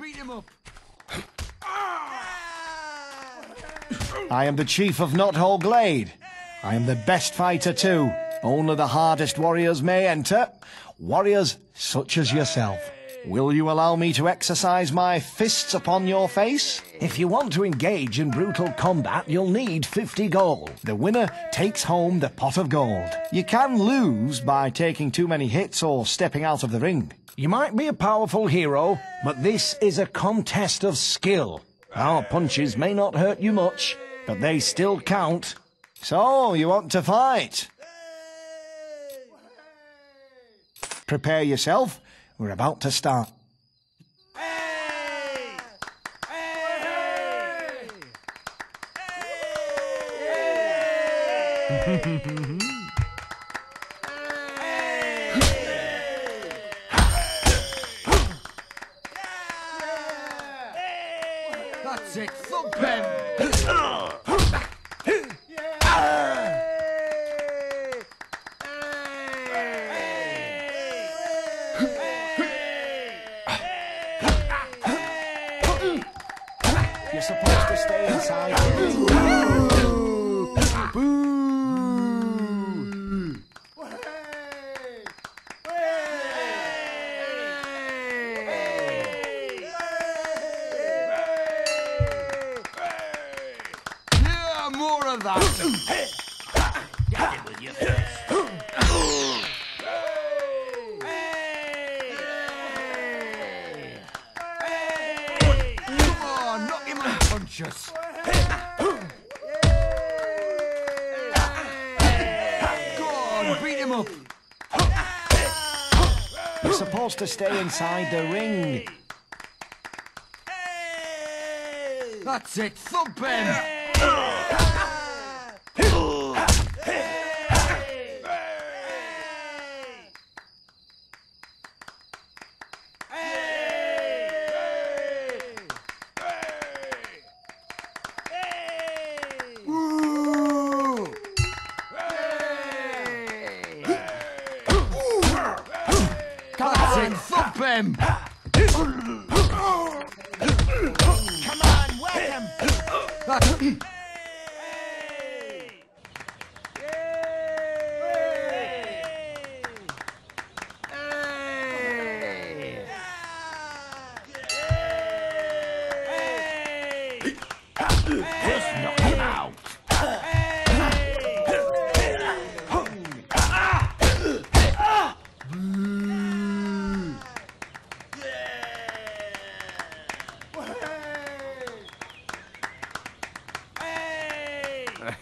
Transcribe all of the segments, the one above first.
beat him up. Ah! I am the chief of Knothole Glade. I am the best fighter too. Only the hardest warriors may enter. Warriors such as yourself. Will you allow me to exercise my fists upon your face? If you want to engage in brutal combat, you'll need 50 gold. The winner takes home the pot of gold. You can lose by taking too many hits or stepping out of the ring. You might be a powerful hero, but this is a contest of skill. Our punches may not hurt you much, but they still count. So, you want to fight? Prepare yourself. We're about to start. That's it, thump him! Stay inside. Yeah, more of that! Come unconscious! Go on, beat him up! You're supposed to stay inside the ring. That's it, thump him! It, thump him! Come on, whack him! Yeah!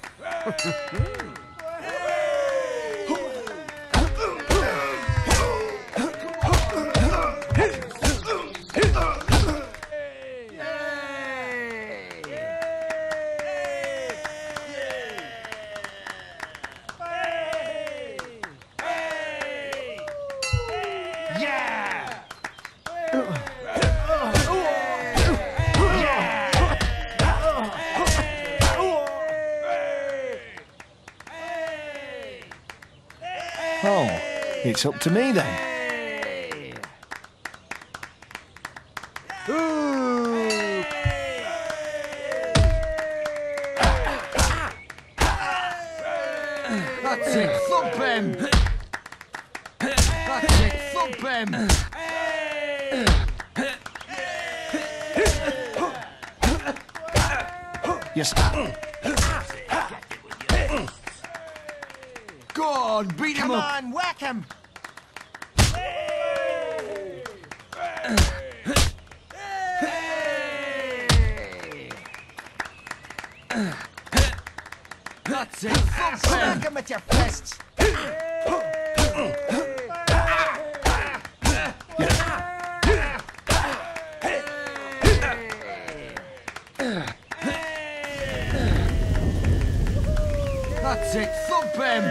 It's up to me then. That's it, thump him! That's it, thump him! Yes. Go on, beat him up! Come on, whack him! That's it, him! him with your fists! That's it, thump him!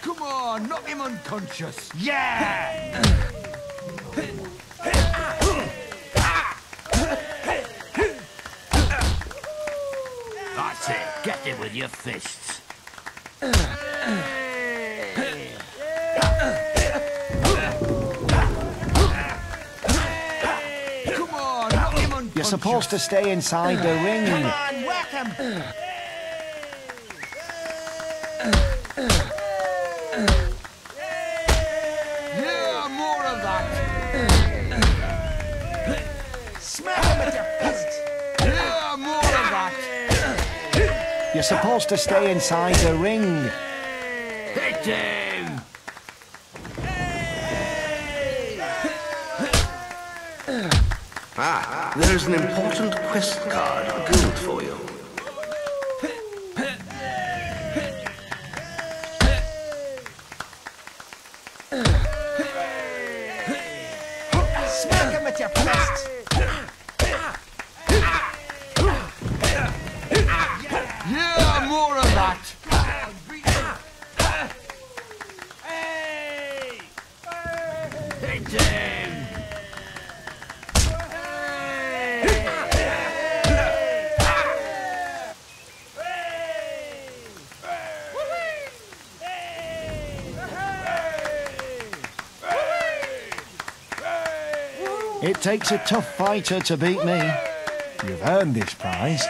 Come on, knock him unconscious! Yeah! Get it with your fists. Come on, knock him unconscious. You're supposed to stay inside the ring. Come on, whack him. Yeah, more of that. Smack him with your fist. You're supposed to stay inside the ring. Hit him! Ah, there's an important quest card guild for you. Smack him with your fist. Him! It takes a tough fighter to beat me. You've earned this prize.